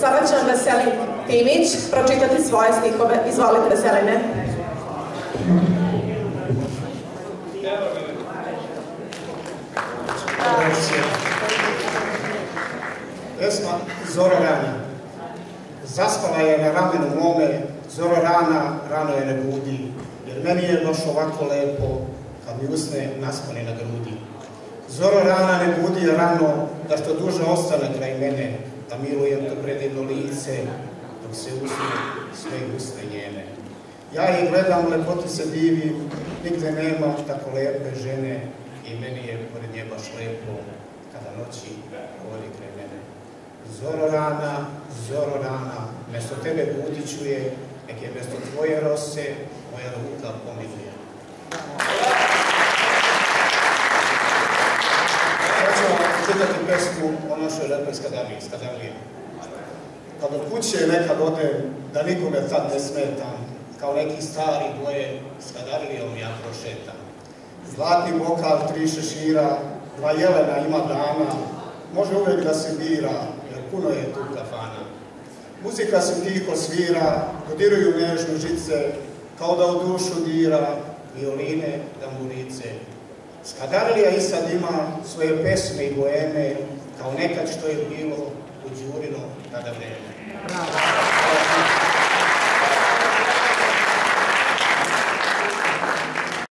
Sada će vam Veselin Timić pročitati svoje stihove. Izvolite, Veseline. Pesma Zoro rana. Zaspala je na ramenu mome, zoro rana, rano je ne budi, jer meni je baš ovako lepo, kad mi usne naspane na grudi. Zoro rana ne budi rano, da što duže ostane kraj mene, da milujem to predivno lice, dok se usne sve usne njene. Ja je gledam, lepoti se divim, nigde nema tako lepe žene i meni je pored nje baš lepo, kada noći gori kraj mene. Zoro rana, zoro rana, mesto tebe budi čuje, nek je mesto tvoje rose, moja ruka pomiluje. Ja čitati pesmu o našoj lepoj skadaviji, skadavlije. Kad kuće nekad odem, da nikome tad ne smetam, kao neki stari dvoje skadarijom ja prošetam. Zlatni bokal, tri šešira, dva jelena ima dana, može uvijek da se bira, jer puno je tu kafana. Muzika se tiho svira, dodiruju nežno žice, kao da u dušu dira, violine, tamburice. Skadarlija i sad ima svoje pesme i boeme, kao nekad što je bilo u Đurino tada vreme.